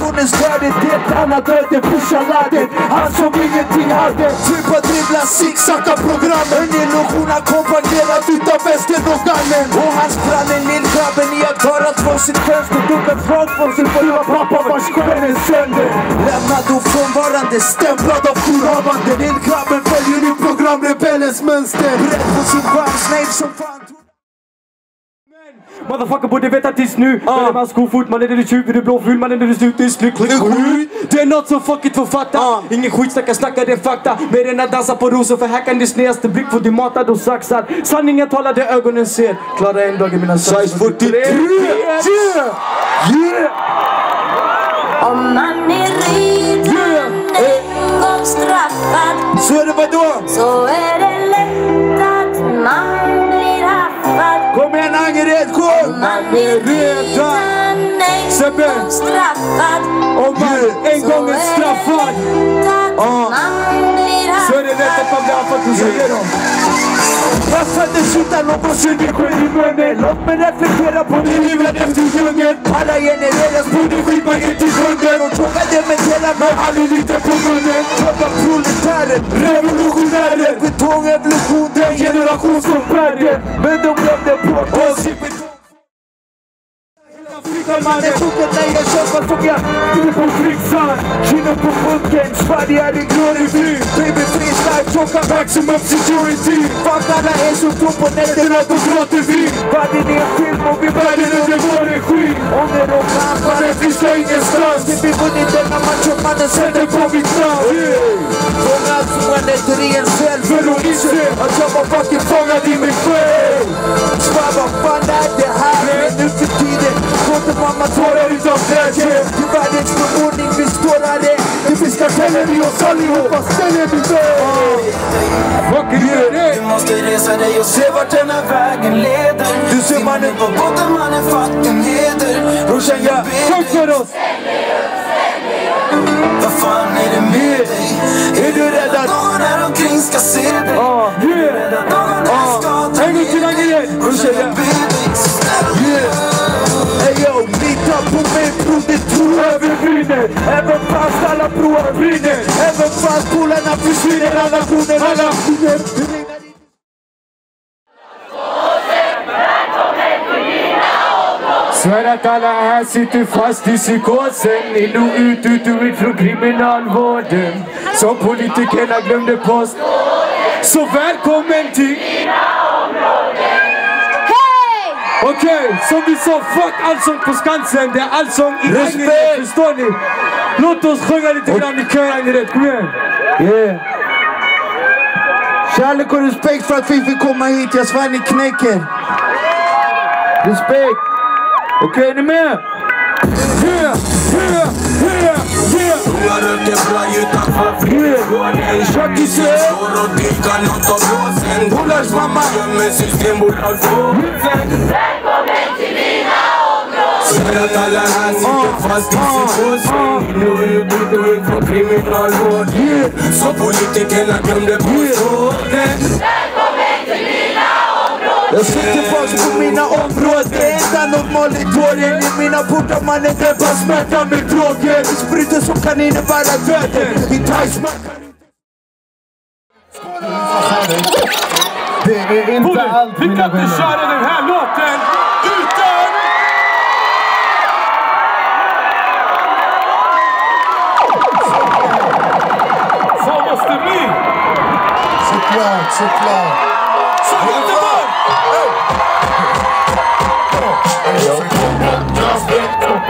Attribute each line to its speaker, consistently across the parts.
Speaker 1: sonens dödlighet Han har död en brorsan laddet. Han som ingenting hade Typ att dribbla zigzacka programmen. En illusion ackompanjerad utav västen och gallen Och hans granne lillgrabben iakttar från sitt fönster. Dunkar från sin fula pappa vars själ är sönder. Lämnad och frånvarande stämplad av jourhavande Lillgrabben följer nu programrebellens mönster. Bredd på sin chans, nej som fan
Speaker 2: Motherfucker borde veta tills nu.
Speaker 1: Ah.
Speaker 2: Uh. Är man skofot, man är du tjuv, är du blåful, man är du slut, det är skjut. Det är nåt som fuckigt för fatta.
Speaker 1: Ah.
Speaker 2: Ingen skitsnackar, snackar det är fakta. Mer än att dansa på rosor för hackaren din snedaste blick får du matad och saxad. Sanningen talar det ögonen ser. Klara en dag i mina
Speaker 1: Size 43! Yeah! Yeah!
Speaker 3: Om man är redan en gång straffad
Speaker 1: Så är det vadå?
Speaker 3: så är Man är redan en
Speaker 1: Sebbe.
Speaker 2: Om man en gång är straffad.
Speaker 3: blir
Speaker 2: så är det lätt att man blir dem.
Speaker 1: Jag föddes utan någon syndisked i munnen. Låt mig reflektera på min livet efter djungeln. Alla genereras på din skitpaket i grunden Och tåga dementera mig aldrig lite på munnen. Jobbar proletärer, revolutionärer Betongevolution, den generation som bär det Men de glömde bort oss Mannen koket när jag kämpar som jag inne på flyxan Kinden på bunken, Sverige är en glorify Baby freestyle, tjocka maximum security Fuck alla er som tror på nätterna, då gråter vi Världen är en film och vi bär den under vår regi Ånger och kampare finns det ingenstans Till vi vunnit denna match och mannen sätter på mitt namn Fångad som en efter i en cell för att inse att jag var fucking fångad i mig själv. Tårar utav glädje Till världens förordning vi står här det Det finns karteller i oss allihopa, ställer vi dig gör det!
Speaker 4: Du måste resa dig och se vart den här vägen leder.
Speaker 1: Du ser mannen
Speaker 4: på botten mannen fucking heder.
Speaker 1: Brorsan jag, sjung för oss!
Speaker 4: Vad fan är det med dig?
Speaker 1: Är du rädd att...
Speaker 4: Någon här omkring ska se dig?
Speaker 1: Ah, yeah!
Speaker 4: Rädd att någon här ska ta
Speaker 1: Angered!
Speaker 4: Brorsan
Speaker 1: Brorsan
Speaker 4: jag
Speaker 1: övervinner Även fast alla broar brinner. Även fast polarna försvinner, alla koner, alla koner
Speaker 2: Svär att alla här sitter fast i psykosen. In och ut, ut och ut från kriminalvården. Som politikerna glömde post Så välkommen till Okej, som vi sa, fuck allsång på Skansen. Det är allsång i! Angered, förstår ni? Låt oss sjunga lite grann i kör Angered, kom igen!
Speaker 1: Yeah. Kärlek och respekt för att vi fick komma hit. Jag svär ni knäcker. Respekt. Okej, är ni med? Yeah, yeah, yeah, yeah.
Speaker 4: Jag röker braj utanför frivården
Speaker 1: Chucky säger.
Speaker 4: Står och dyrkar nåt av blåsen
Speaker 1: Polars mamma.
Speaker 4: Gömmer systembolag på Svär att alla här sitter fast i psykosen In och ut, ut och in från kriminalvården Så politikerna glömde påståenden
Speaker 1: Jag sitter fast på mina områden. Enda normalitoren i mina portar. Mannen dämpar smärta med droger. Spriten som kan innebära döden. I Thailand.
Speaker 5: Det är inte allt
Speaker 2: Vi
Speaker 5: mina
Speaker 2: kan inte
Speaker 5: vänner.
Speaker 2: köra den här låten utan... Så måste det bli!
Speaker 5: Såklart, såklart.
Speaker 2: Så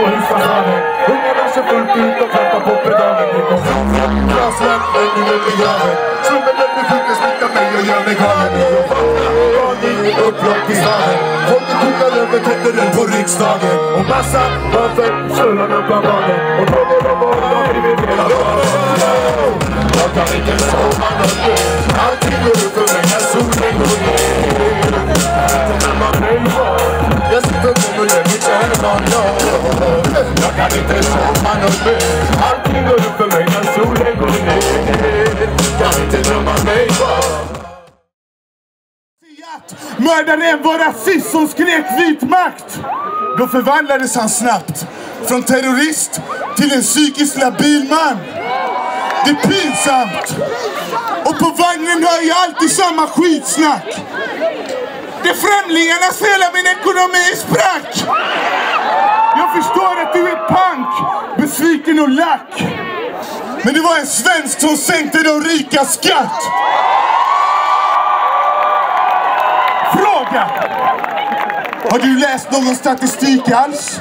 Speaker 2: måste det vara!
Speaker 5: Ungarna fullt ut och på pedalen. Fram, fram, smittar mig och gör mig galen. Jag fattar, varning, upplopp i staden. På riksdagen. Och massa varför kör bland barnen. Och droger och våld har blivit hela vardagen. Jag kan inte sova natten. Allting går upp för mig när solen går ner. När man blir. Jag sitter och ger mitt ögon, Jag kan inte sova något mer. Allting går upp för mig när solen går ner. Kan inte drömma mig kvar.
Speaker 6: Mördaren var rasist som skrek vit makt. Då förvandlades han snabbt från terrorist till en psykiskt labil man. Det är pinsamt. Och på vagnen hör jag alltid samma skitsnack. Det är främlingarnas hela min ekonomi sprack. Jag förstår att du är pank, besviken och lack. Men det var en svensk som sänkte de rika skatt. Fråga! Har du läst någon statistik alls?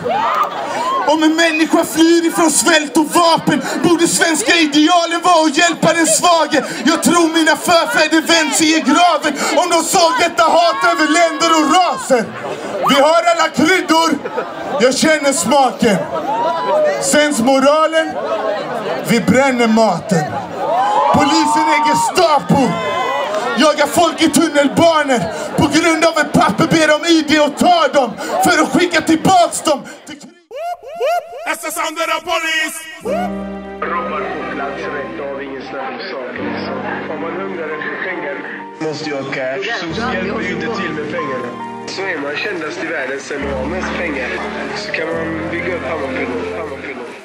Speaker 6: Om en människa flyr ifrån svält och vapen borde svenska idealen vara att hjälpa den svage. Jag tror mina förfäder vänt sig i graven om de såg detta hat över länder och raser. Vi har alla kryddor, jag känner smaken. Sensmoralen, vi bränner maten. Polisen är Gestapo. Jagar folk i tunnelbanor på grund av ett papper ber om ID och tar dem för att skicka tillbaks dem till krig.
Speaker 7: That's the sound of the police!
Speaker 8: Robbar på plats rätt av, ingen snack om man hungrar efter pengar måste ju ha cash, så hjälper ju inte till med pengarna. Så är man kändast i världen sen man har mest pengar så kan man bygga upp. Hammarkullen.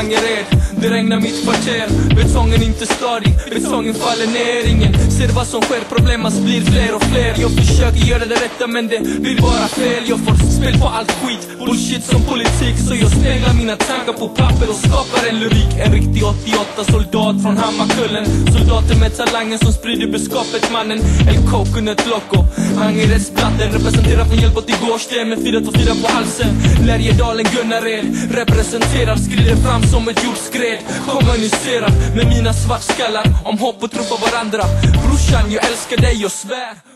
Speaker 9: Direkt från Angered, det regnar mitt kvarter. Betongen inte stadig, betongen faller ner. Ingen ser vad som sker, problemas blir fler och fler. Jag försöker göra det rätta men det blir bara fel. Jag får spel på allt skit, bullshit som politik. Så jag speglar mina tankar på papper och skapar en lyrik. En riktig 88 soldat från Hammarkullen. Soldaten med talangen som sprider budskapet. Mannen El Coconut Loco. Är blatten representerar från Hjällbo till Gårdsten med 424 på halsen. Lärjedalen Gunnared representerar. Skrider fram som ett jordskred. Kommunicerar med mina svartskallar. Om hopp och tro på varandra. Brorsan jag älskar dig och svär.